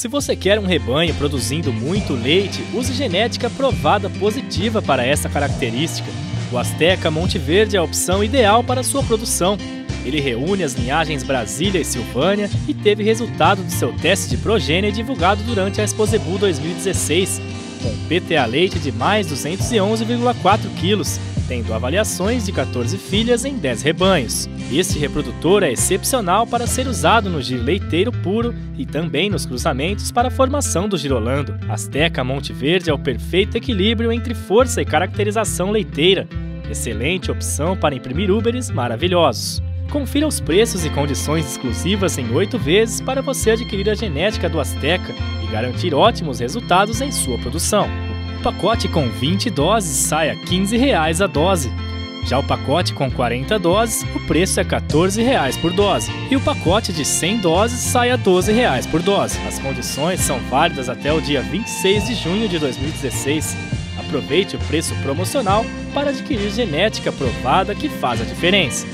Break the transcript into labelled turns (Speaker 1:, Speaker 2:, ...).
Speaker 1: Se você quer um rebanho produzindo muito leite, use genética provada positiva para essa característica. O Azteca Monte Verde é a opção ideal para sua produção. Ele reúne as linhagens Brasília e Silvânia e teve resultado do seu teste de progênie divulgado durante a Exposebu 2016, com PTA leite de mais 211,4 quilos, tendo avaliações de 14 filhas em 10 rebanhos. Este reprodutor é excepcional para ser usado no giro leiteiro puro e também nos cruzamentos para a formação do girolando. Azteca Monte Verde é o perfeito equilíbrio entre força e caracterização leiteira. Excelente opção para imprimir úberes maravilhosos. Confira os preços e condições exclusivas em oito vezes para você adquirir a genética do Azteca e garantir ótimos resultados em sua produção. O pacote com 20 doses sai a R$ 15 a dose. Já o pacote com 40 doses, o preço é R$ 14 por dose. E o pacote de 100 doses sai a R$ 12 por dose. As condições são válidas até o dia 26 de junho de 2016. Aproveite o preço promocional para adquirir genética provada que faz a diferença.